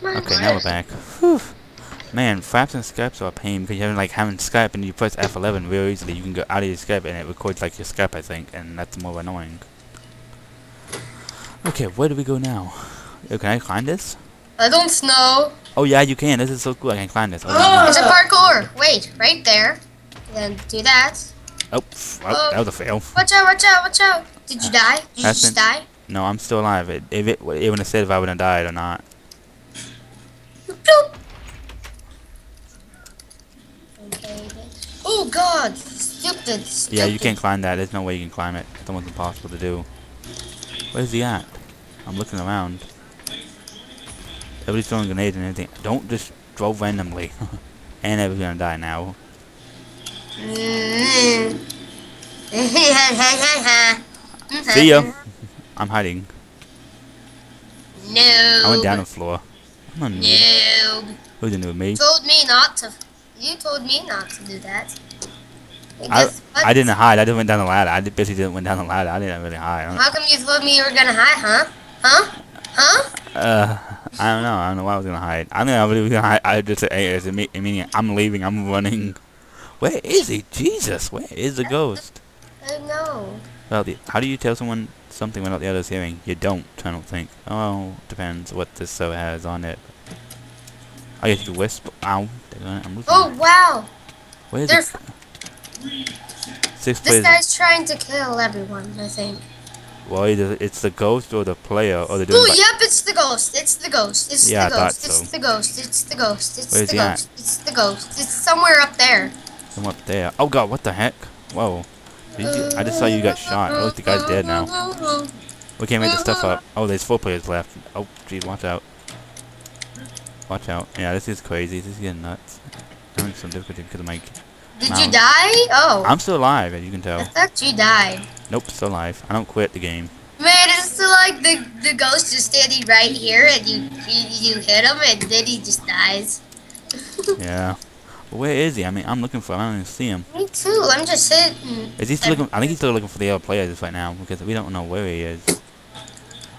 Okay, now we're back. Whew. Man, Fraps and Skypes are a pain because you're like having Skype and you press F11 real easily. You can go out of your Skype and it records like your Skype, I think, and that's more annoying. Okay, where do we go now? Oh, can I climb this? I don't know. Oh yeah, you can. This is so cool. I can climb this. Oh, Ah! It's a parkour. Wait, right there. Then do that. oh, pff, oh, that was a fail. Watch out, watch out, watch out. Did you die? Did you just die? No, I'm still alive. It, if it, it wouldn't have said if I would have died or not. Bloop. Okay. then. Oh god! Stupid, stupid. Yeah, you can't climb that. There's no way you can climb it. It's almost impossible to do. Where's he at? I'm looking around. Everybody's throwing grenades and everything. Don't just throw randomly. and everyone's gonna die now. See ya! I'm hiding. No. I went down the floor. I'm a noob. No. Who's a noob? Me? You told me not to. You told me not to do that. I. I didn't hide. I just went down the ladder. I basically didn't went down the ladder. I didn't really hide. How come you told me you were gonna hide, huh? Huh? Huh? Uh, I don't know. I don't know why I was gonna hide. I think I was gonna hide. I just said, hey, it's a me- I mean, I'm leaving. I'm running. Where is he? Jesus, where is the ghost? I know. Well, the, how do you tell someone something without the others hearing? You don't. I don't think. Oh, depends what this server has on it. I guess you whisper. Ow. Oh wow! Where's they're it? Six This players. guy's trying to kill everyone. I think. Well, either it's the ghost or the player, or they're Oh yep, it's the ghost. It's the ghost. It's Yeah, the ghost. It's so. the ghost. It's the ghost. It's Where's the he at? ghost. It's the ghost. It's somewhere up there. From up there. Oh god, what the heck? Whoa. Did you, I just saw you got shot. Oh, look, the guy's dead now. We can't make this stuff up. Oh, there's four players left. Oh, geez, watch out. Watch out. Yeah, this is crazy. This is getting nuts. I'm having some difficulty because of my... Did you die? Oh, I'm still alive, as you can I tell. thought you died. Nope, still alive. I don't quit the game. Man, it's still like the the ghost is standing right here, and you you, you hit him, and then he just dies. Yeah. But where is he? I mean, I'm looking for him. I don't even see him. Me too. I'm just hitting. Is he still looking? I think he's still looking for the other players right now because we don't know where he is.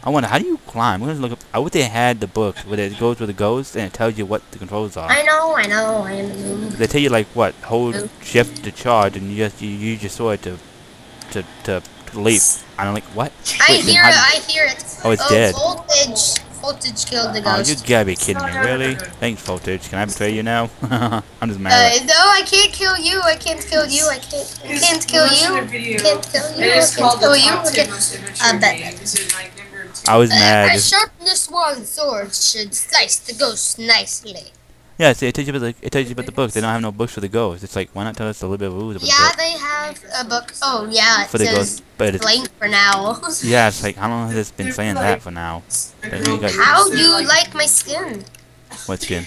I wonder how do you climb? We're gonna look up. I wish they had the book where it goes with the ghost and it tells you what the controls are. I know. I know. I am. They tell you like what hold Nope. shift to charge and you just you use your sword to to to, to leap. I'm like what? I Wait, hear it. I hear it. Oh, it's oh, dead. Voltage. Voltage killed the Oh, you gotta be kidding me, really? Thanks, Voltage. Can I betray you now? I'm just Uh, mad. no, I can't kill you. I can't kill you. I can't. I can't kill you. Video. Can't kill you. I can't kill you. I can't- most immature I bet. games in like number two. I was Uh, mad. My Just- sharpness one sword should slice the ghost nicely. Yeah, see, it tells you about the it tells you about the book. They don't have no books for the ghost. It's like why not tell us a little bit of rules about Yeah, the book Yeah, they have a book. Oh, yeah, it for the says ghost? But it's blank for now. yeah, it's like how long has this been saying that for now? How do you like my skin? What skin?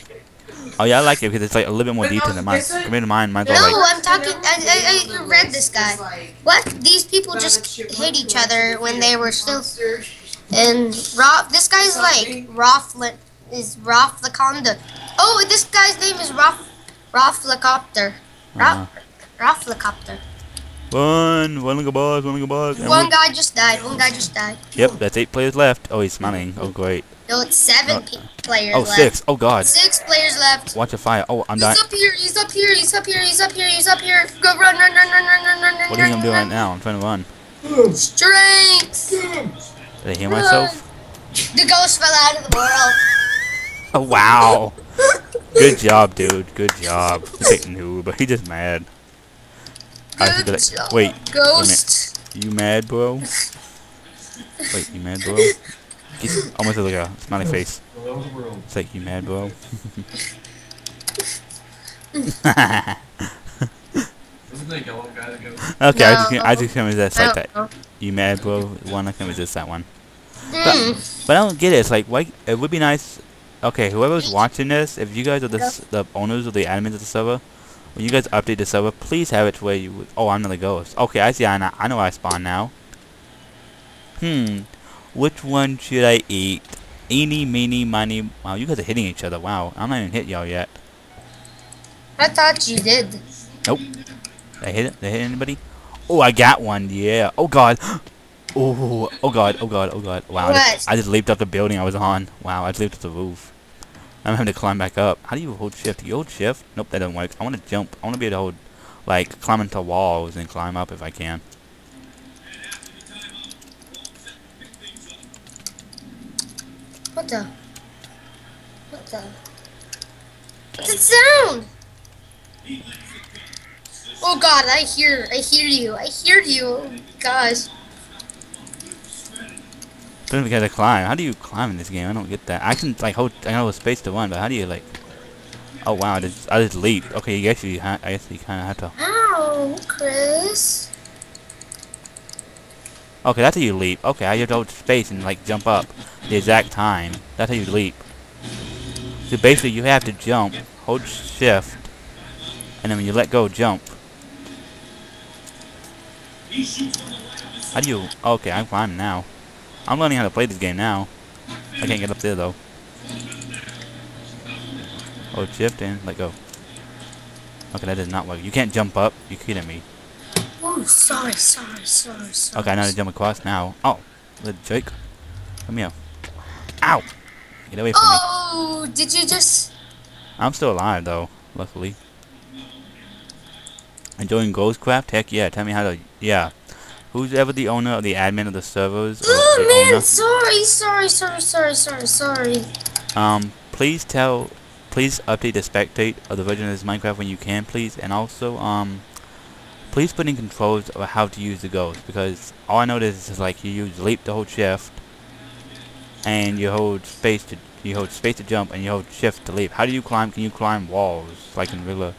Oh yeah, I like it because it's like a little bit more detailed than mine. Compared to mine, mine's No, all like I'm talking. I, I, I read this guy. What? These people just hit each other when they were still. And Roth, this guy's like Rothli, is Rothlaconda. Oh, this guy's name is Roth, Rothlacopter. uh, Roth, Rothlacopter. one, one little boss, one little boss. and One we- guy just died. One guy just died. Yep, that's eight players left. Oh, he's smiling. Oh great. No, it's seven Oh. pe- players Oh left. six. Oh god. Six players left. Watch the fire. Oh, I'm dying. He's up here. He's up here. He's up here. He's up here. He's up here. Go run, run, run, run, run, run, run, run. What do you think I'm doing right now? I'm trying to run. run. Strength. Did I hear myself? The ghost fell out of the world. Wow. Good job, dude. Good job. He's like noob. He just mad. Good like, job, wait, Ghost. You mad, bro? Wait, you mad, bro? He's almost like a smiley face. It's like, you mad, bro? Wasn't the yellow guy that goes? Okay, I just No. can't, I just can't resist I like that. know. You mad, bro? One, I can resist that one. Hmm. But I don't get it. It's like, why? It would be nice. Okay, whoever's watching this, if you guys are the the owners or the admins of the server, when you guys update the server, please have it to where you. would- Oh, I'm another ghost. Okay, I see. I know. I know where I spawn now. Hmm. Which one should I eat? Eeny, meeny, miny. Wow, you guys are hitting each other. Wow, I'm not even hit y'all yet. I thought you did. Nope. Did I hit I hit anybody? Oh, I got one. Yeah. Oh God. Oh, oh God. Oh God. Oh God. Wow. I just, What? I just leaped up the building I was on. Wow. I just leaped up the roof. I'm having to climb back up. How do you hold shift? You hold shift? Nope, that doesn't work. I want to jump. I want to be able to hold, like, climb into walls and climb up if I can. What the? What the? What's the sound? Oh god, I hear, I hear you, I hear you. Oh, gosh. Don't even gotta climb. How do you climb in this game? I don't get that. I can like hold. I know space to run, but how do you like? Oh wow! I just I just leaped. Okay, you guess you. I guess you kind of have to. Ow, Chris. Okay, that's how you leap. Okay, I just hold space and like jump up the exact time. That's how you leap. So basically, you have to jump, hold shift, and then when you let go, jump. How do you? Okay, I'm climbing now. I'm learning how to play this game now. I can't get up there though. Oh, Hold shift and let go. Okay, that does not work. You can't jump up. You're kidding me? Oh, sorry, sorry, sorry, sorry. Okay, I know how to jump across now. Oh, little jerk. Come here. Ow! Get away from me. Oh, did you just? I'm still alive though, luckily. Enjoying Ghostcraft? Heck yeah, tell me how to... Yeah. Who's ever the owner or the admin of the servers? Oh man, owner, sorry, sorry, sorry, sorry, sorry, sorry. Um, please tell... Please update the spectate of the version of this Minecraft when you can, please. And also, um... Please put in controls of how to use the ghost. Because all I noticed is like you use leap to hold shift. And you hold space to... You hold space to jump and you hold shift to leap. How do you climb? Can you climb walls? Like in regular...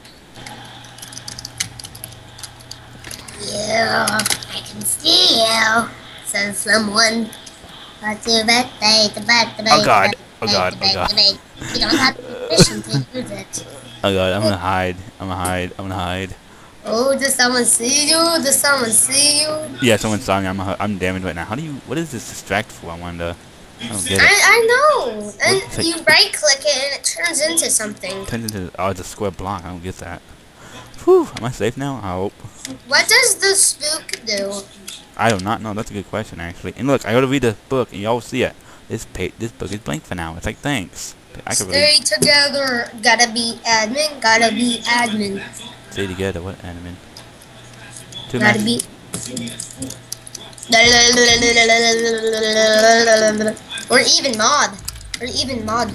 Yeah, I can see you. Says someone. Happy birthday, the birthday. Oh, God. Oh, God. Oh, God. You don't have permission to use it. Oh god, I'm gonna hide. I'm gonna hide. I'm gonna hide. Oh, does someone see you? Does someone see you? Yeah, someone saw me. I'm a, I'm damaged right now. How do you? What is this distract for? I wonder. I don't get I, it. I know. What's And you right click it and it turns into something. Turns into oh, it's a square block. I don't get that. Whew. Am I safe now? I hope. What does the spook do? I do not know. That's a good question actually. And look, I gotta read the book, and y'all see it. This pa this book is blank for now. It's like thanks. I really Stay together. Gotta be admin. Gotta be admin. stay together. What admin? Two Gotta be. Or even mod. Or even mod.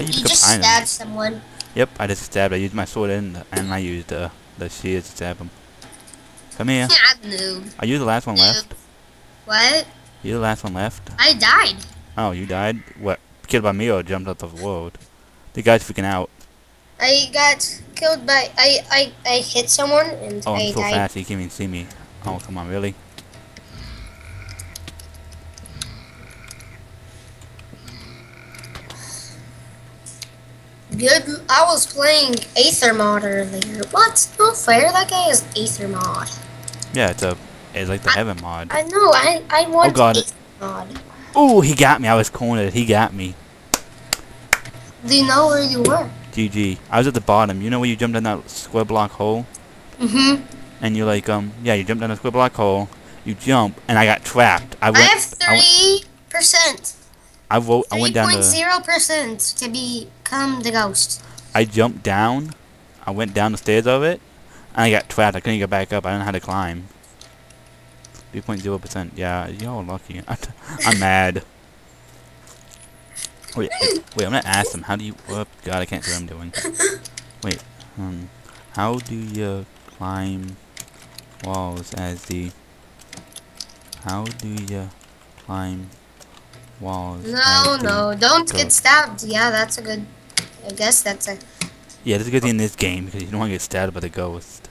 Use just stabbed someone. Yep, I just stabbed. I used my sword and and I used uh, the shield to stab him. Come here. Are you the last one left? What? You the last one left? I died. Oh, you died? What? Killed by me or jumped out of the world? The guy's freaking out. I got killed by I I I hit someone and Oh, I I'm so died. fast he can't even see me. Oh, come on, really? Good. I was playing Aether mod earlier. What? No fair. That guy is Aether mod. Yeah, it's a, it's like the heaven mod. I know. I I want God. Aether mod. Ooh, he got me. I was cornered. He got me. Do you know where you were? GG. I was at the bottom. You know where you jumped in that square block hole? Mm-hmm. And you're like, um, yeah, you jumped down a square block hole. You jump, and I got trapped. I I went. have I went, three percent. I, wrote, I went down zero percent to become the ghost. I jumped down. I went down the stairs of it, and I got trapped. I couldn't get back up. I didn't know how to climb. 3.0%. Yeah, y'all lucky. I'm mad. Wait, wait, wait, I'm gonna ask him. How do you? Oh God, I can't see what I'm doing. Wait, um, how do you climb walls as the? How do you climb walls? No, no, don't ghost? get stabbed. Yeah, that's a good. I guess that's a Yeah, that's a good thing in this game because you don't want to get stabbed by the ghost.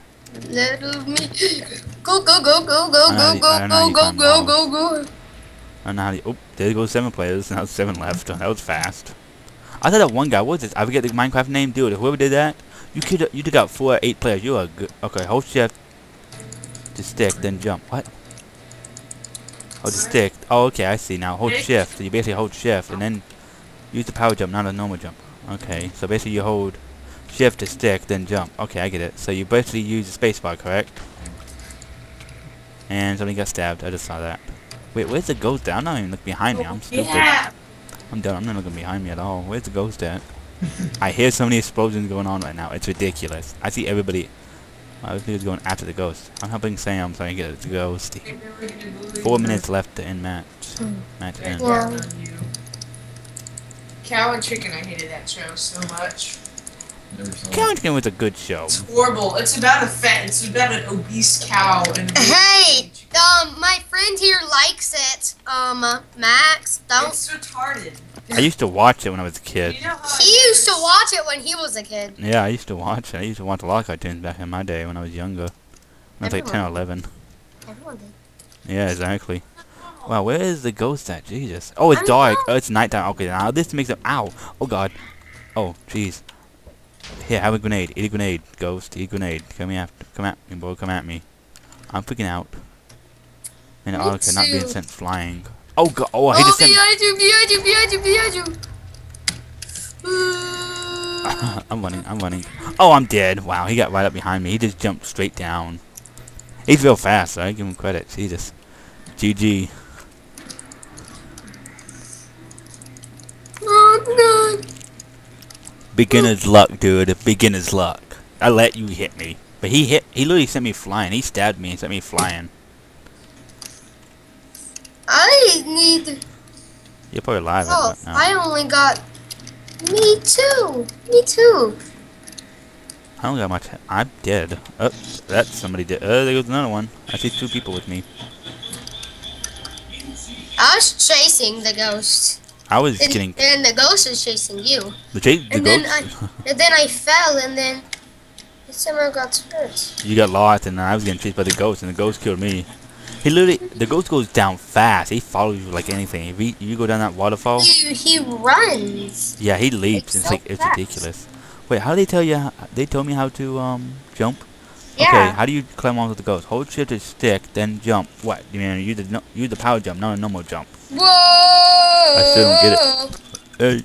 little me. Go go go go go go go go go go go go. I don't know how to. Oh, there goes seven players. Now seven left. That was fast. I thought that one guy. What was this? I forget the Minecraft name. Dude, whoever did that, you could you took out four, eight players. You are good. Okay, hold shift to stick, then jump. What? Hold the stick. Oh, okay, I see now. Hold shift. So you basically hold shift and then use the power jump, not a normal jump. Okay, so basically you hold shift to stick, then jump. Okay, I get it. So you basically use the spacebar, correct? And somebody got stabbed. I just saw that. Wait, where's the ghost at? I'm not even looking behind me. I'm oh, stupid. Yeah. I'm done. I'm not looking behind me at all. Where's the ghost at? I hear so many explosions going on right now. It's ridiculous. I see everybody. Everybody's going after the ghost. I'm helping Sam so I can get the ghost. Four minutes left to end match. Match end. Well- Cow and Chicken, I hated that show so much. Never saw it. Counting was a good show. It's horrible. It's about a fat. It's about an obese cow and. Hey, um, my friend here likes it. Um, Max, don't. It's retarded. I used to watch it when I was a kid. You know He used to watch it when he was a kid. Yeah, I used to watch it. I used to watch a lot of cartoons back in my day when I was younger. When I was like 10 or Everyone. 11. Everyone did. Yeah, exactly. Wow, where is the ghost at? Jesus. Oh, it's I dark. know. Oh, it's nighttime. Okay, now this makes it. Ow. Oh, God. Oh, jeez. Here, have a grenade. Eat a grenade, ghost. Eat a grenade. Come here. Come at me, boy. Come at me. I'm freaking out. Man, Me okay, not being sent flying. Oh, God. Oh, he Oh, just sent behind you, behind you, behind you, behind you. I'm running. I'm running. Oh, I'm dead. Wow, he got right up behind me. He just jumped straight down. He's real fast, so I give him credit. Jesus. GG. Oh, God. Beginner's luck, dude. Beginner's luck. I let you hit me. But he hit, he literally sent me flying. He stabbed me and sent me flying. I need. You're probably alive. Oh, now. I only got. Me too. Me too. I don't got much. I'm dead. Oh, that's somebody dead. Oh, there goes another one. I see two people with me. I was chasing the ghost, I was and, getting and the ghost was chasing you. the, the And then ghost. And then I fell, and then someone got hurt. you got lost, and I was getting chased by the ghost, and the ghost killed me. He literally, the ghost goes down fast. He follows you like anything. If he, you go down that waterfall, He, he runs. yeah, he leaps. It's It's like it's ridiculous. Wait, how do they tell you? how- They told me how to um jump. Okay, how do you climb onto the ghost? Hold shift to stick, then jump. What? You mean use the no, use the power jump, not a normal jump. Whoa! I still don't get it. Hey,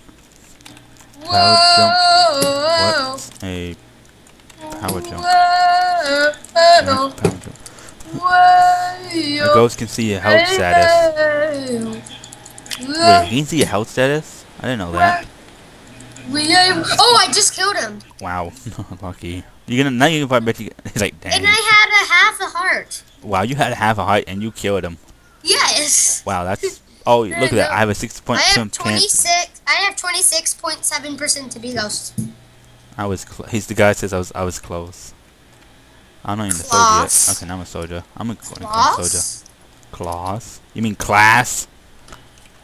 Power Whoa! what? Hey, power jump. Whoa! Power jump. The ghost can see your health status. Wait, he can see your health status? I didn't know that. Oh, I just killed him. Wow, lucky. You gonna now you can probably bet you. He's like, damn. And I had a half a heart. Wow, you had half a heart and you killed him. Yes. Wow, that's. Oh, look at that. I have a six point I have seven chance. 26. I have 26.7% to be ghost. I was. Cl- he's the guy that says I was. I was close. I'm not even a soldier yet. Okay, now I'm a soldier. I'm a quote soldier. Class? Class? You mean class?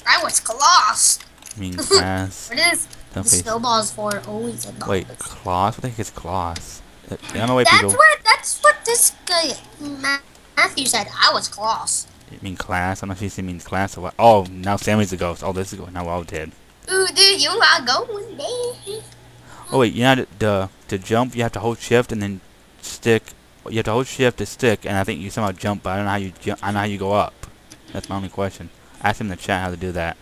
I was class. You mean class? What is the snowballs for? Always a Wait, class? What the heck is class? I don't know why That's people. what. That's what this guy Matthew said. I was class. You mean class? I'm not sure if he means class or what. Oh, now Sammy's the ghost. Oh, this is going. Now we're all dead. Ooh, dude, you are going there. Oh wait, you know to, to to jump, you have to hold shift and then stick. You have to hold shift to stick, and I think you somehow jump. But I don't know how you jump. I know how you go up. That's my only question. Ask him in the chat how to do that.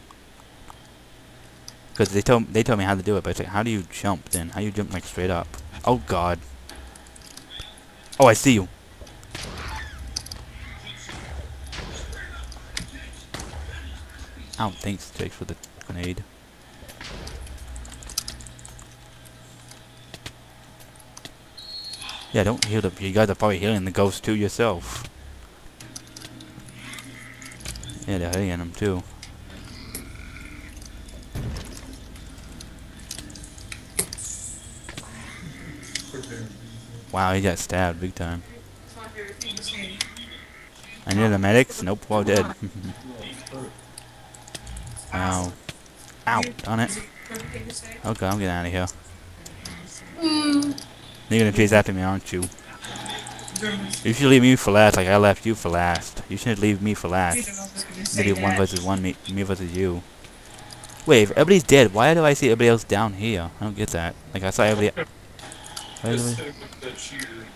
Because they told they told me how to do it, but it's like, how do you jump then? How you jump like straight up? Oh God. Oh, I see you. Oh, thanks, Jake, for the grenade. Yeah, don't heal the. You guys are probably healing the ghost too yourself. Yeah, they're healing him too. Wow, he got stabbed big time. It's my favorite thing to say. I need the medics. Nope, all dead. Ow. Ow, darn it. Okay, I'm getting out of here. Mm. You're gonna chase after me, aren't you? You should leave me for last, like I left you for last. You should leave me for last. know if it's gonna say Maybe one versus one, me, me versus you. Wait, if everybody's dead, why do I see everybody else down here? I don't get that. Like, I saw everybody... Why is everybody-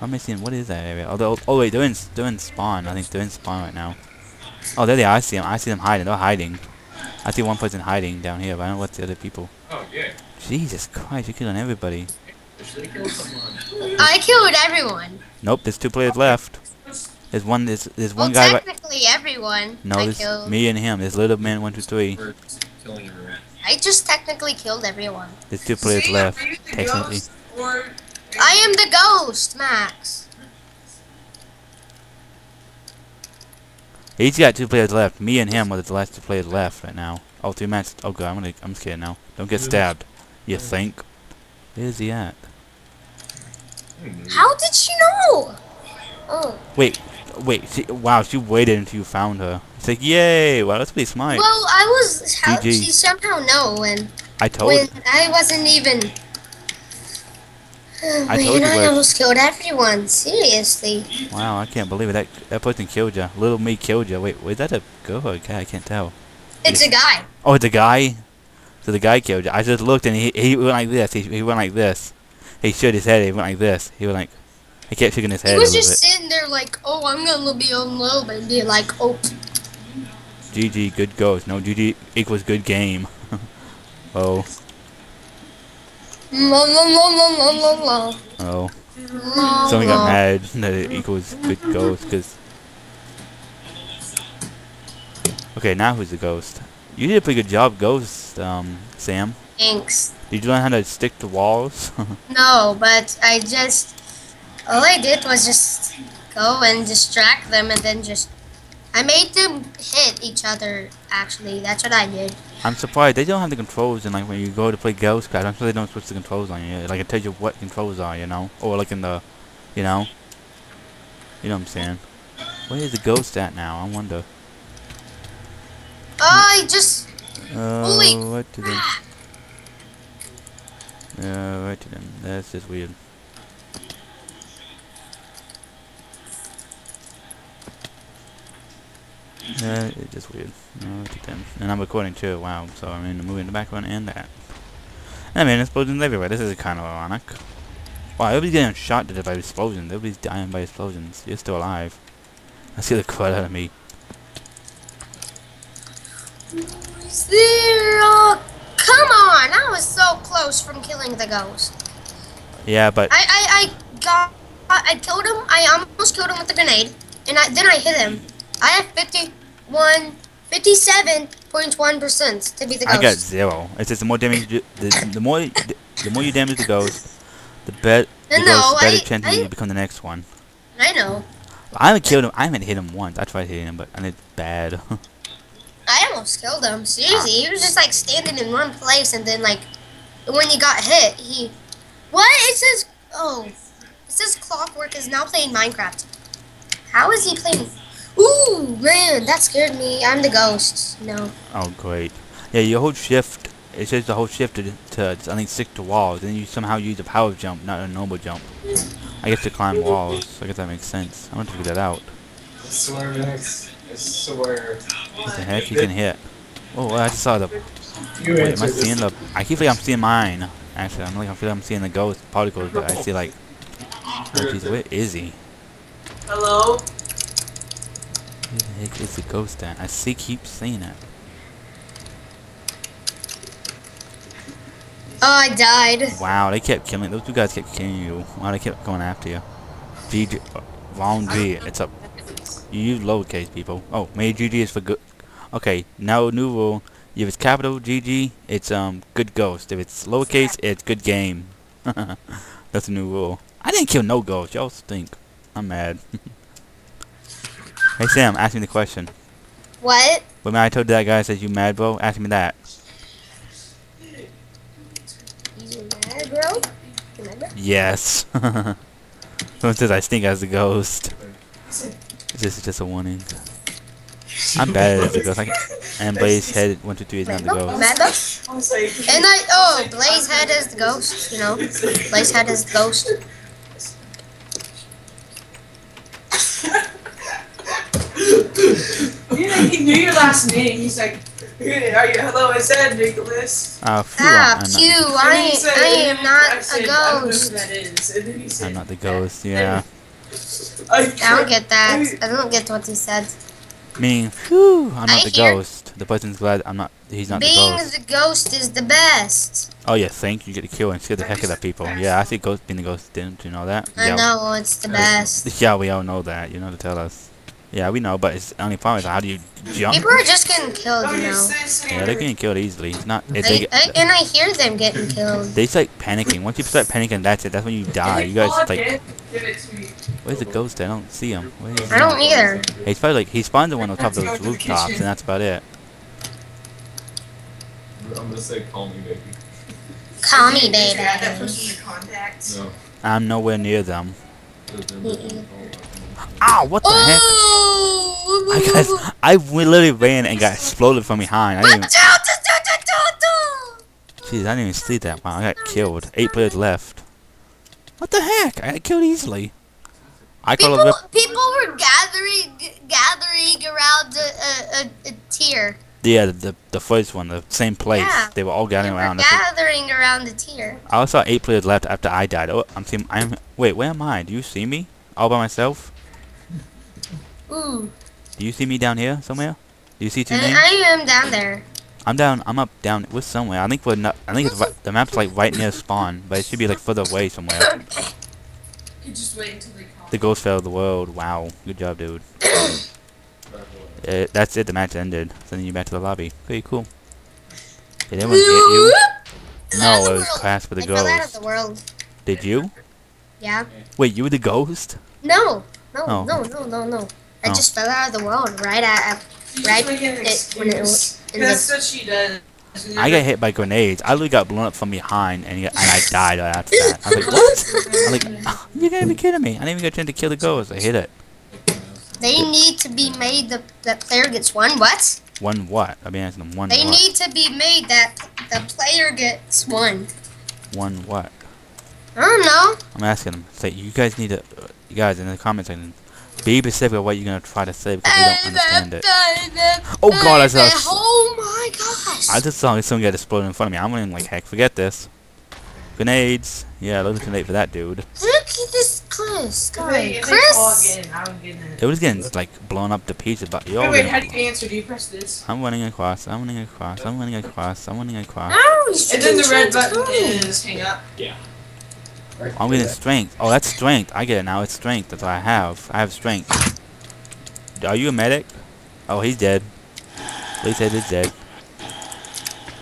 I'm missing... What is that area? Oh, Although, oh wait, they're in, they're in spawn. I think they're in spawn right now. Oh, there they are. I see them. I see them hiding. They're hiding. I see one person hiding down here, but I don't know what's the other people. Oh, yeah. Jesus Christ, you're killing everybody. They should have killed someone. I killed everyone. Nope, there's two players left. There's one. There's, there's Well, one guy. Right, technically everyone no, I there's killed. me and him. There's little man one two three. For killing. I just technically killed everyone. There's two players See, left. are you the Technically. Ghost or- I am the ghost, Max. He's got two players left. Me and him are the last two players left right now. Oh, three matches. Oh god, I'm gonna. I'm scared now. Don't get stabbed. You think? Where's he at? How did she know? Oh. Wait, wait. She, wow, she waited until you found her. It's like, yay! Wow, that's pretty smart. Well, I was. How did she somehow know when I told. when I wasn't even. I told you I almost killed everyone. Seriously. Wow, I can't believe it. That that person killed you. Little me killed you. Wait, was that a girl or a guy? I can't tell. It's a guy. Oh, it's a guy. So the guy killed you. I just looked and he he went like this. He, he went like this. He shook his head. He went like this. He went like. He kept shaking his He head a was just bit. sitting there like, oh, I'm gonna be on low, and be like, oh, GG, good ghost. No, GG equals good game. oh, oh. Someone got mad that it equals good ghost because. Okay, now who's the ghost? You did a pretty good job, ghost, um, Sam. Thanks. Did you learn how to stick to walls? No, but I just all I did was just go and distract them, and then just I made them hit each other. Actually, that's what I did. I'm surprised they don't have the controls and like when you go to play Ghostcraft, I'm sure they don't switch the controls on you. Like it tells you what controls are, you know, or like in the, you know, you know what I'm saying. Where is the ghost at now? I wonder. I just Uh, Holy what did they? Uh, what did them? That's just weird. Uh, it's just weird. No, what did them? And I'm recording too. Wow. So I'm in the movie in the background and that. I mean, explosions everywhere. This is kind of ironic. Wow, everybody's getting shot to by explosions. Everybody's dying by explosions. You're still alive. I see the crud out of me. is there. Uh, come on! I was so close from killing the ghost. Yeah, but I I, I got I killed him. I almost killed him with the grenade, and I then I hit him. I have 51, 57.1 percent to be the ghost. I got zero. It's just the more damage, you, the, the more, the, more you damage the ghost, the bet, the No, ghost, better I- chance I- you become the next one. I know. I haven't killed him. I haven't hit him once. I tried hitting him, but and it's bad. I almost killed him. Seriously, he ah. was just like standing in one place, and then like when he got hit, he what? It says oh, it says Clockwork is now playing Minecraft. How is he playing? Ooh man, that scared me. I'm the ghost. No. oh great. Yeah, you hold shift. It says to hold shift to, to I think stick to walls. Then you somehow use a power jump, not a normal jump. I guess to climb walls. I guess that makes sense. I want to figure that out. I swear, Max. I swear. What the heck? You can hit. Oh, I just saw the You Wait, am I seeing the? I keep like I'm seeing mine. Actually, I'm like I feel like I'm seeing the ghost particles, but I see like. Oh, jeez, where is he? Hello? Where the heck is the ghost at? I see, keep seeing it. Oh, I died. Wow, they kept killing. Those two guys kept killing you. Wow, they kept going after you. GG, uh, long G. It's up. You use lowercase people. Oh, maybe GG is for good. Okay, now new rule. If it's capital GG, it's um good ghost. If it's lowercase, it's good game. That's a new rule. I didn't kill no ghost. Y'all stink. I'm mad. hey Sam, ask me the question. What? When I told that guy, I said you mad, bro. Ask me that. You mad, bro? You mad, bro? Yes. Someone says I stink as a ghost. It's just, just a warning. I'm bad as a ghost. I can, and Blaze head one two three is not the ghost. Mad, bro? I was like, And I oh, Blaze Head is the ghost. You know, Blaze Head is the ghost. you know, he knew your last name. He's like, are you, hello, I said Nicholas. Ah, phew, Ah, I'm, not, I And he ain't, said- I am I not said, don't know who ghost. that is. And then he said, I'm not the ghost. Yeah. I, I don't get that. I don't get what he said. Meaning, phew, I'm I not the hear- ghost. The person's glad I'm not. He's not Being the ghost. Being the ghost is the best. Oh yeah, think you get to kill and scare the heck out of people. Yeah, I see ghost being the ghost. Didn't you know that? I yeah. know it's the best. Yeah, we all know that. You know to tell us. Yeah, we know, but it's the only problem is how do you jump? People are just getting killed, you know. Yeah, they're getting killed easily. It's not. If I, they I, and I hear them getting killed. they start panicking. Once you start panicking, that's it. That's when you die. You guys like. It. Where's the ghost? I don't see him. Where is I he? don't either. He's probably like he spawns on one on top of those rooftops, and that's about it. I'm gonna say call me baby. Call me, Did you add that baby. person to contacts? No. I'm nowhere near them. Mm-mm. Ow! What the heck? Oh! I guess I literally ran and got exploded from behind. I didn't even. Jeez, I didn't even see that. Wow, I got killed. Eight players left. What the heck? I got killed easily. I call People, it people were gathering, gathering around a, a, a, a tier. Yeah, the, the the first one, the same place. Yeah. They were all They gathering were around. Gathering around the tier. I also saw eight players left after I died. Oh, I'm seeing. I'm. Wait, where am I? Do you see me? All by myself? Ooh, Do you see me down here somewhere? Do you see two and names? I am down there. I'm down. I'm up down. We're somewhere. I think we're not. I think it's right, the map's like right near spawn, but it should be like further away somewhere. You just wait until they call. The ghost fell of the world. Wow, good job, dude. Uh, that's it. The match ended. Sending you back to the lobby. Okay, cool. Did anyone get you? No, it was class for the I fell out of ghost. the world. Did you? Yeah. Wait, you were the ghost? No, no, Oh. no, no, no, no. I Oh. just fell out of the world right at. Right, just make an it- when it excuse. in That's the- what she does. I got hit by grenades. I literally got blown up from behind, and, and I died right after that. I was like, what? I'm like, "Ah, you gotta be kidding me. I didn't even get a chance to kill the ghost. I hit it. They need to be made the that player gets one. What? One what? I've been asking them one They what? need to be made that the player gets one. One what? I don't know. I'm asking them. Say, you guys need to, uh, you guys in the comments section, be specific of what you're gonna try to say because we don't understand it. Oh god, I saw. Oh my gosh. I just saw someone get exploded in front of me. I'm running like heck. Forget this. Grenades. Yeah, look too late for that dude. Look at this Chris. Wait, if Chris. again, I'm getting it. It was getting like blown up to pieces, but you're Wait, all wait, getting- how do you answer? Do you press this? I'm running across. I'm running across. I'm running across. I'm running across. No, he's And then the red button tell is hang up. I'm getting strength. Oh, that's strength. I get it now. It's strength. That's what I have. I have strength. Are you a medic? Oh, he's dead. At least he's dead.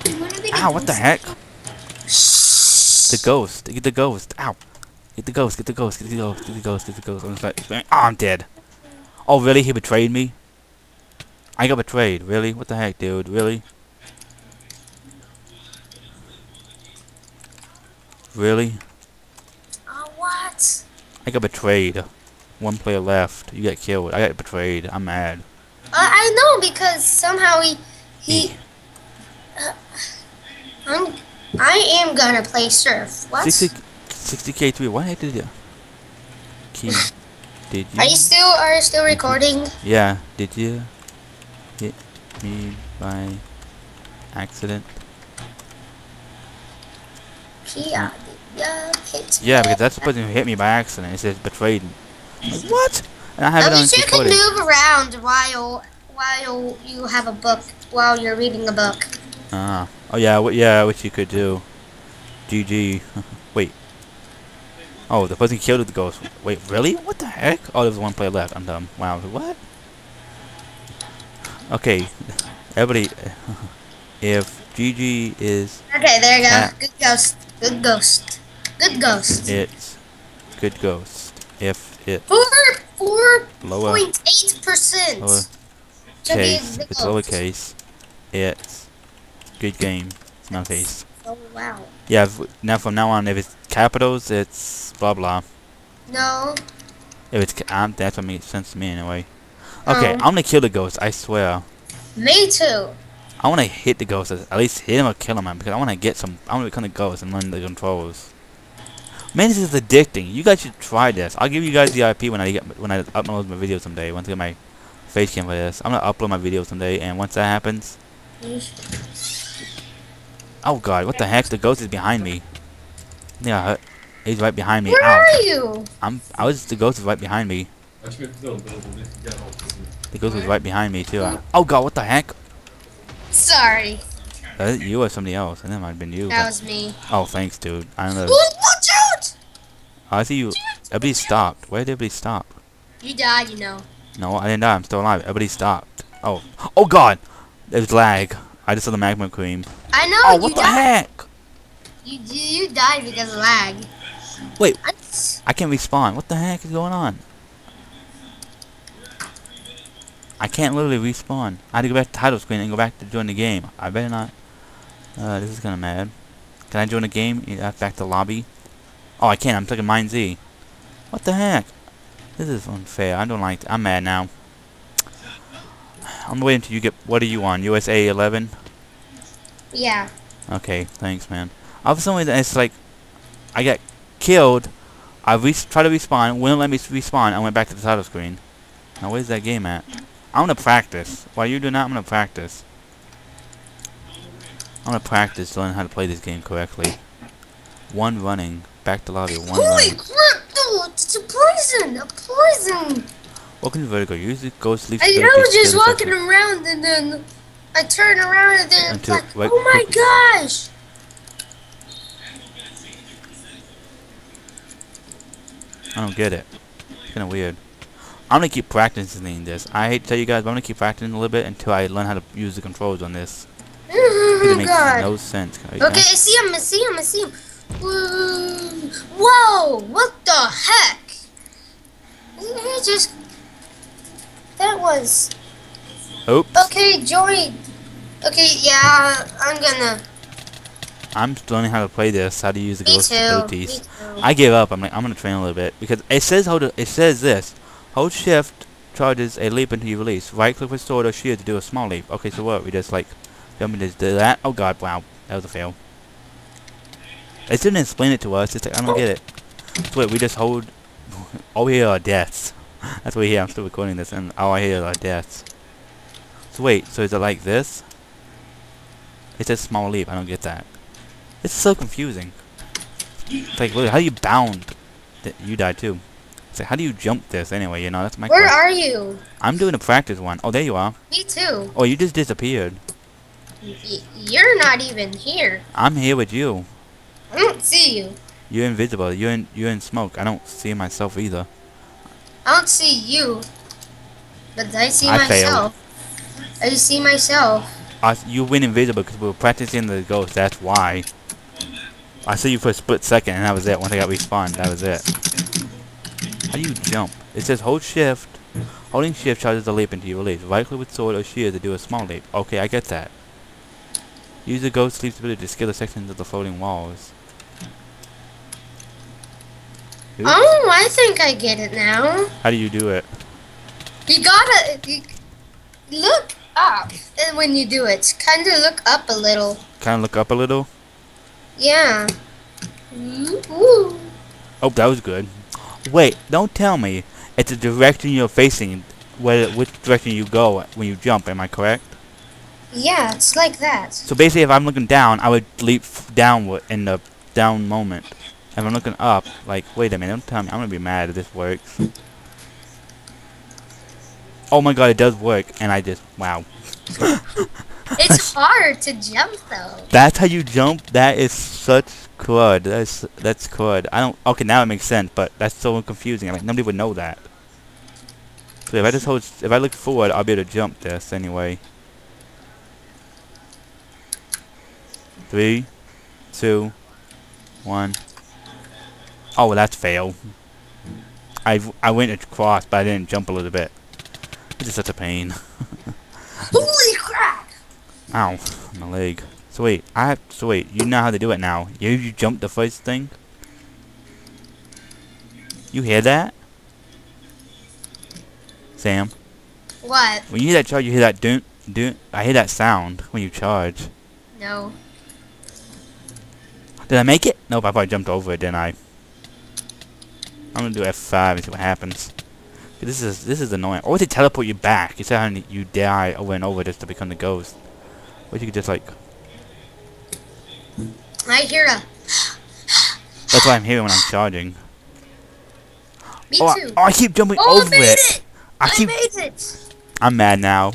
They Ow, what the heck? The ghost. Get the ghost. Ow. Get the ghost. Get the ghost. Get the ghost. Get the ghost. Get the ghost. I'm oh, I'm dead. Oh, really? He betrayed me? I got betrayed. Really? What the heck, dude? Really? Really? What? I got betrayed. One player left. You got killed. I got betrayed. I'm mad. Uh, I know because somehow he he. Uh, I'm. I am gonna play surf. What? 60, 60k3. What the did you? Key. Did you? Are you still are you still recording? Yeah. Did you hit me by accident? Yeah. Yeah. Yeah, because that's the person who hit me by accident. It says betrayed. What? And I have it on you can move around while while you have a book while you're reading a book. Ah. Oh yeah. What? Yeah. What you could do. GG. Wait. Oh, the person killed the ghost. Wait, really? What the heck? Oh, there's one player left. I'm dumb. Wow. What? Okay. Everybody. If GG is Okay, there you go. Good ghost. Good ghost. Good ghost. it's good ghost. If it Four four point eight percent. lower Should be case, it's lowercase, it's good game. It's no case. Oh wow. Yeah, now from now on, if it's capitals, it's blah blah. No. If it's um, that's what makes sense to me anyway. Okay, Um. I'm gonna kill the ghost. I swear. Me too. I want to hit the ghost. At least hit him or kill him, man. Because I want to get some. I want to become the ghost and learn the controls. Man, this is addicting. You guys should try this. I'll give you guys the IP when I get when I upload my video someday. Once I get my face cam for this, I'm gonna upload my video someday. And once that happens, oh god, what the heck? The ghost is behind me. Yeah, he's right behind me. Where Ow. are you? I'm. I was. The ghost is right behind me. The ghost was right behind me too. Oh god, what the heck? Sorry, Uh, you or somebody else. And that might have been you. that was me. Oh, thanks, dude. I don't know. I see you. Everybody stopped. Where did everybody stop? You died, you know. No, I didn't die. I'm still alive. Everybody stopped. Oh. Oh, God! There's lag. I just saw the magma cream. I know Oh, what the died. heck? You you died because of lag. Wait. I- I can't respawn. What the heck is going on? I can't literally respawn. I had to go back to title screen and go back to join the game. I better not. Uh, this is kind of mad. Can I join the game? Yeah, back to lobby. Oh, I can't. I'm taking MineZ. What the heck? This is unfair. I don't like. Th I'm mad now. I'm waiting until you get. What are you on? USA 11. Yeah. Okay, thanks, man. Uh, for some reason, it's like I got killed. I re tried to respawn, wouldn't let me respawn. I went back to the title screen. Now, where's that game at? I'm gonna practice. While you're doing that, I'm gonna practice. I'm gonna practice to learn how to play this game correctly. One running, back to lobby. One Holy running. crap! No, it's a poison! A poison! Welcome to Vertigo. Use the ghost leap. I, I was just walking second- around and then I turn around and then it's Until- like, right- oh my gosh! I don't get it. It's kind of weird. I'm gonna keep practicing this. I hate to tell you guys, but I'm gonna keep practicing a little bit until I learn how to use the controls on this. Oh it Oh makes god. no sense. Okay, I see him, I see him, I see him. Whoa! Whoa! What the heck? He just. That was. Oops. Okay, join. Okay, yeah, I'm gonna. I'm still learning how to play this, how to use the ghost abilities. I gave up. I'm like, I'm gonna train a little bit because it says hold. It says this. Hold shift charges a leap until you release. Right click with sword or shield to do a small leap. Okay, so what? We just like jump and just do that. Oh god, wow, that was a fail. It didn't explain it to us. It's like I don't get it. So wait, we just hold. All we hear are deaths. That's what we hear. I'm still recording this, and all I hear are deaths. So wait, so is it like this? It says small leap. I don't get that. It's so confusing. It's like, look, how do you bound? You die too. It's like, how do you jump this anyway? You know, that's my Where question. are you? I'm doing a practice one. Oh, there you are. Me too. Oh, you just disappeared. Y- you're not even here. I'm here with you. I don't see you. You're invisible. You're in. You're in smoke. I don't see myself either. I don't see you. But I see I failed. myself. I see myself. I, you went invisible because we were practicing the ghost. That's why. I saw you for a split second, and that was it. Once I got respawned, that was it. How do you jump? It says hold shift. Holding shift charges a leap into your release. Right click with sword or shield to do a small leap. Okay, I get that. Use the ghost leap ability to scale the sections of the floating walls. Oops. Oh, I think I get it now. How do you do it? You gotta you, look up, and when you do it, kind of look up a little. Kind of look up a little. Yeah. Ooh. Oh, that was good. Wait, don't tell me it's the direction you're facing, where which direction you go when you jump. Am I correct? Yeah, it's like that. So basically, if I'm looking down, I would leap f- downward in the down moment. If I'm looking up, like, wait a minute, don't tell me. I'm gonna be mad if this works. Oh my god, it does work, and I just, wow. It's hard to jump though. That's how you jump? That is such crud. That's, that's crud. I don't, okay, now it makes sense, but that's so confusing. I Like, nobody would know that. So if I just hold, if I look forward, I'll be able to jump this anyway. Three, two, one. Oh, well, that's fail. I I went across, but I didn't jump a little bit. It's just such a pain. Holy crap! Ow, my leg. So wait, I have, so wait, you know how to do it now. You you jump the first thing. You hear that? Sam, What? when you hear that charge, you hear that doon doon. I hear that sound when you charge. No. Did I make it? Nope, I probably jumped over it, didn't I? I'm gonna do F5 and see what happens. This is this is annoying. Or they teleport you back. You said you die over and over just to become the ghost. Or you could just like. I hear a. That's what I'm hearing when I'm charging. Me Oh, I, too. oh, I keep jumping Oh, I made it. it! I I keep. made it! I'm mad now.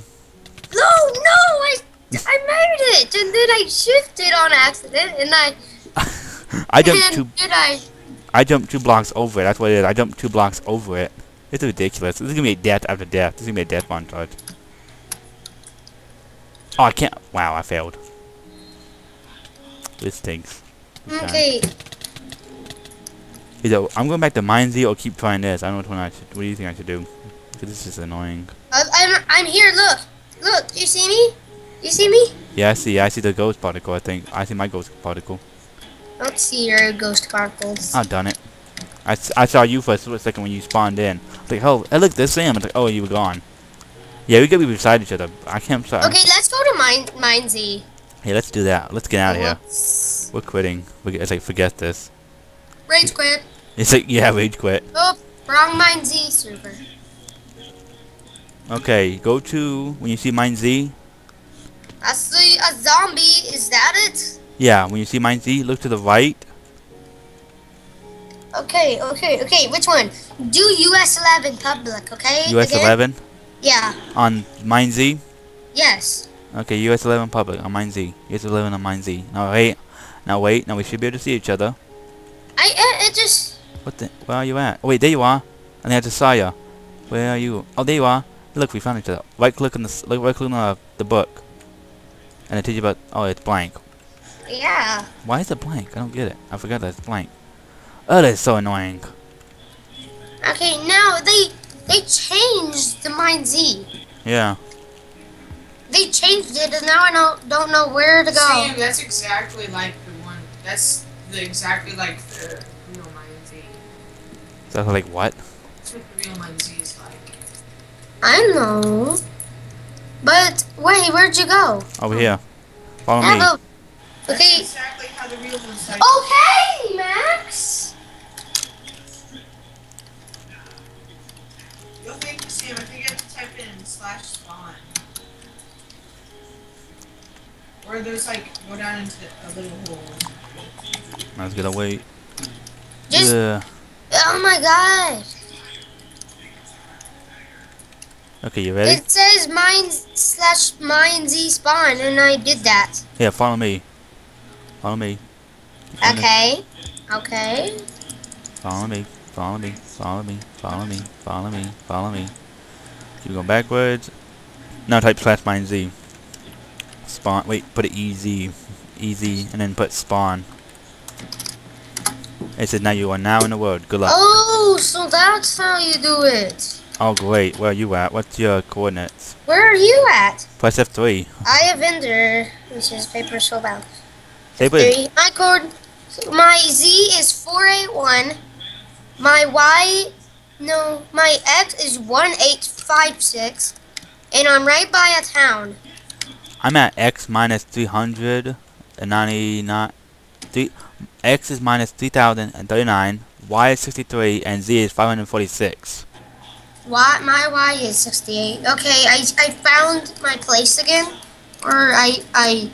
No, no! I, I made it, and then I shifted on accident, and I I jumped and two. then I I jumped two blocks over it. That's what it is. I jumped two blocks over it. It's ridiculous. This is gonna be a death after death. This is gonna be a death montage. Oh, I can't. Wow, I failed. This stinks. Okay. Either I'm going back to MineZ or keep trying this. I don't know which one I should. What do you think I should do? 'Cause this is annoying. I, I'm I'm here. Look, look. You see me? You see me? Yeah, I see. I see the ghost particle. I think I see my ghost particle. I don't see your ghost particles. Oh, done it. I, I saw you for a split second when you spawned in. I like, oh, hey, look, there's Sam. I was like, oh, you were gone. Yeah, we gotta be beside each other. I can't. Sorry. Okay, let's go to Mine MineZ. Hey, let's do that. Let's get out of here. We're quitting. We, it's like, forget this. Rage quit. It's like, yeah, rage quit. Oh, wrong MineZ server. Okay, go to, when you see MineZ, I see a zombie. Is that it? Yeah, when you see MineZ, look to the right. Okay, okay, okay. Which one? Do US 11 public, okay? US Again? 11 Yeah. on MineZ. Yes. Okay, US 11 public on MineZ. US 11 on MineZ. Now wait, now wait, now we should be able to see each other. I it, it just What the, where are you at? Oh wait, there you are. And I just saw you. Where are you? Oh, there you are. Look, we found each other. Right click on the, right click on the, the book. And it tells you about, oh, it's blank. Yeah. Why is it blank? I don't get it. I forgot that it's blank. Oh, that's so annoying. Okay, now they they changed the MineZ. Yeah. They changed it, and now I don't don't know where to go. Sam, that's exactly like the one. That's the exactly like the real MineZ. So like, what? That's what the real MineZ is like. I know. But wait, where'd you go? Over here. Follow Yeah, me. But- That's okay. exactly how the real one's like. Okay, Max. You'll think, Sam, I think you have to type in slash spawn. Or there's like, go down into a little hole. I was gonna wait. Just Yeah. oh my god. Okay, you ready? It says mine slash mine Z spawn, and I did that. Yeah, follow me. Follow me. Follow me. Okay. Okay. Follow me. Follow me. Follow me. Follow me. Follow me. Follow me. Keep going backwards. Now type slash mine Z. Spawn. Wait, put it EZ. Easy, and then put spawn. It says now you are now in the world. Good luck. Oh, so that's how you do it. Oh, great. Where are you at? What's your coordinates? Where are you at? Press F3. I have Ender, which is paper so bound. Please. My code, my Z is 481. My Y, no, my X is 1856. And I'm right by a town. I'm at x minus 399. Three, x is minus 3039, y is 63, and z is 546. Y, my Y is 68. Okay, I, I found my place again. Or I, I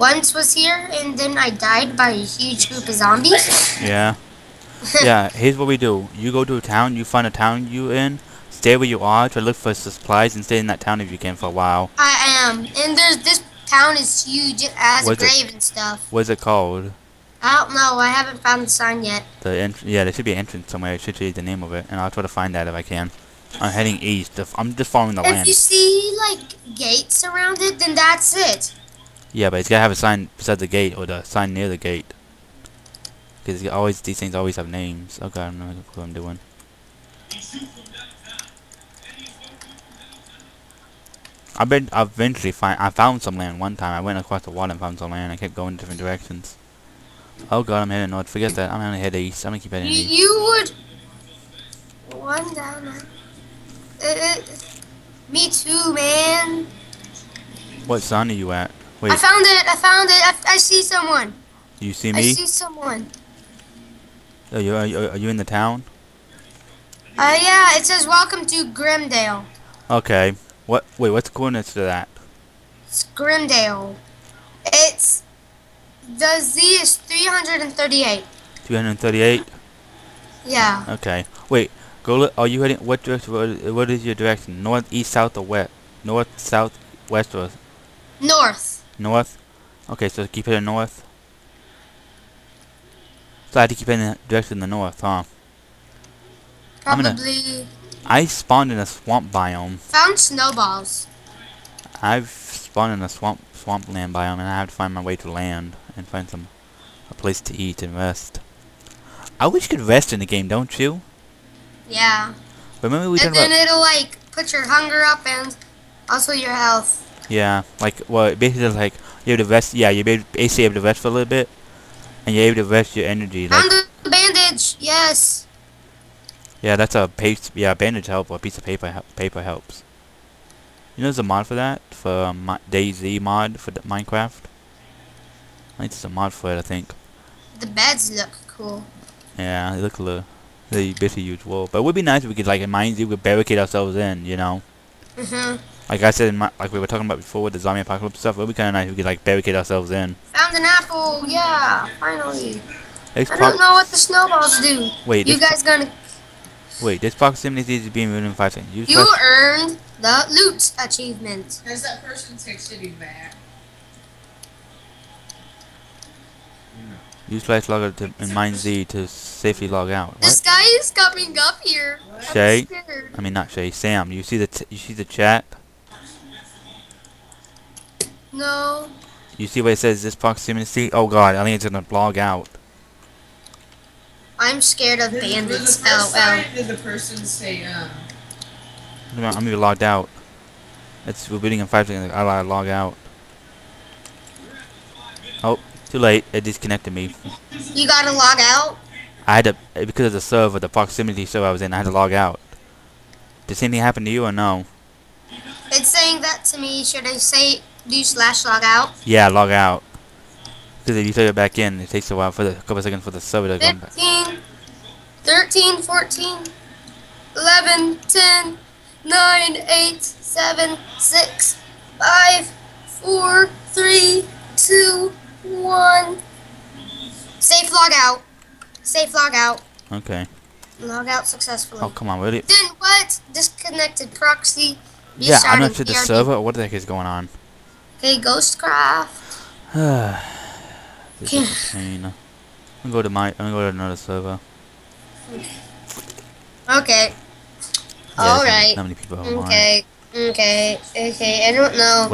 once was here and then I died by a huge group of zombies. Yeah. yeah, here's what we do. You go to a town, you find a town you in, stay where you are, try to look for supplies, and stay in that town if you can for a while. I am. And there's this town is huge. It has a What's it? grave and stuff. What's it called? I don't know. I haven't found the sign yet. The Yeah, there should be an entrance somewhere. It should you the name of it, and I'll try to find that if I can. I'm heading east. I'm just following the If land. you see like gates around it, then that's it. Yeah, but it's gotta have a sign beside the gate or the sign near the gate. Because always these things always have names. Oh god, I'm not know what I'm doing. I've been I eventually find I found some land one time. I went across the water and found some land. I kept going in different directions. Oh god, I'm heading north. Forget that. I'm gonna head east. I'm gonna keep You, heading east. you would. One down. Uh, uh, me too, man. What sun are you at? I found it. I found it. I, I see someone. you see me? I see someone. Are you, are you are you in the town? Uh, yeah. It says welcome to Grimdale. Okay. What? Wait, what's the coordinates to that? It's Grimdale. It's the Z is 338. 338. Yeah. Okay. Wait. Go. Li- are you heading? What direction? What is, what is your direction? North, east, south, or west? North, south, west, or North. North? Okay, so keep heading north. So I had to keep it heading direction in the north, huh? I'm gonna- Probably I spawned in a swamp biome. found snowballs. I've spawned in a swamp swampland biome, and I have to find my way to land and find some a place to eat and rest. I wish you could rest in the game, don't you? Yeah. Remember we and then it'll like put your hunger up and also your health. Yeah, like well, basically like you're able to rest. Yeah, you're able- basically able to rest for a little bit, and you're able to rest your energy. Like Found the bandage. Yes. yeah, that's a piece. Yeah, bandage help. or A piece of paper paper helps. You know, there's a mod for that for um, DayZ mod for the Minecraft. I think there's a mod for it. I think. The beds look cool. Yeah, they look a little. They basically use wool, but it would be nice if we could like in Mines, we could barricade ourselves in. You know. Mhm. Like I said, in my, like we were talking about before with the zombie apocalypse stuff, it would be kind of nice if we could like barricade ourselves in. Found an apple. Yeah. Finally. This I don't know what the snowballs do. wait, You guys gonna? wait, this proximity is being removed in five seconds. Use You earned the loot achievement. Has that person texted you back? use flash logger to, in MineZ to safely log out. This What? guy is coming up here. I'm Shay? I mean not Shay, Sam. You see the t- you see the chat? No. You see where it says this proximity? Oh god, I think it's gonna log out. I'm scared of Did, did the bandits. first LOL. time did the person say um? I'm gonna I'm gonna be logged out. It's rebooting in five seconds. I gotta log out. Oh, too late. It disconnected me. You gotta log out. I had to because of the server, the proximity server I was in. I had to log out. Did anything happen to you or no? It's saying that to me. Should I say do you slash log out? Yeah, log out. Because if you throw it back in, it takes a while for the a couple seconds for the server to come back. 15, 13, 14, 11, 10, 9, 8, 7, 6, 5, 4, 3, 2, 1. Safe log out. Safe log out. Okay. Log out successfully. Oh come on, really? Then what? Disconnected proxy. Yeah, I'm not sure the server what the heck is going on. Okay, Ghostcraft. this is a pain. I'm gonna go to my. I'm gonna go to another server. Okay. Yeah, Alright. Not many people online. Okay. Okay. Okay. I don't know.